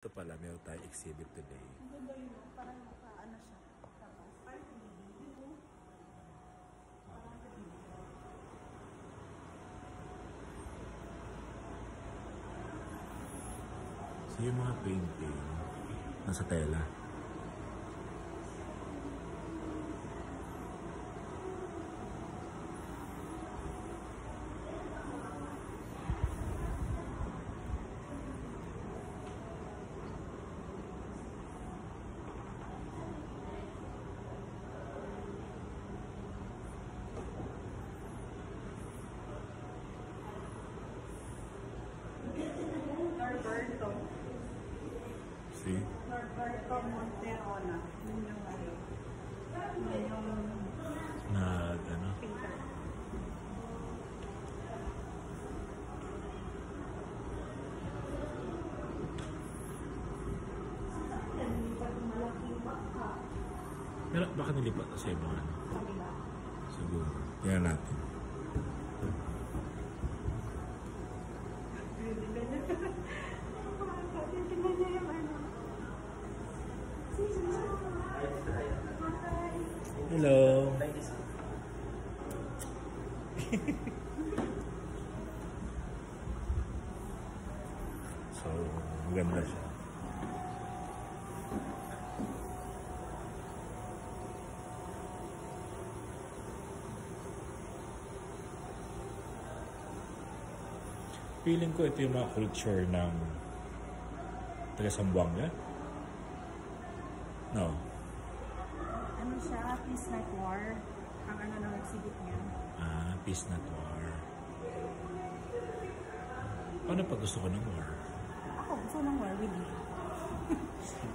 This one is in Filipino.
Ito pala, meron tayong exhibit today. Ang ganda yun, parang naka-ano siya. Tapos, parang. So yung mga painting, nasa tela. See? Norberto Monterona. Yun yung ano. Yun yung Na, ano, pero baka nilipat na sa ibang ano. Siguro. Tingnan natin. Tingnan niya yung ano. Hello! so, maganda siya. Feeling ko ito yung mga culture ng taga Sambuanga. No. Ano siya? Peace Not War. Ang ano ng exhibit niya. Ah, peace not war. Paano pag gusto ko ng war? Ako, gusto ng war with you.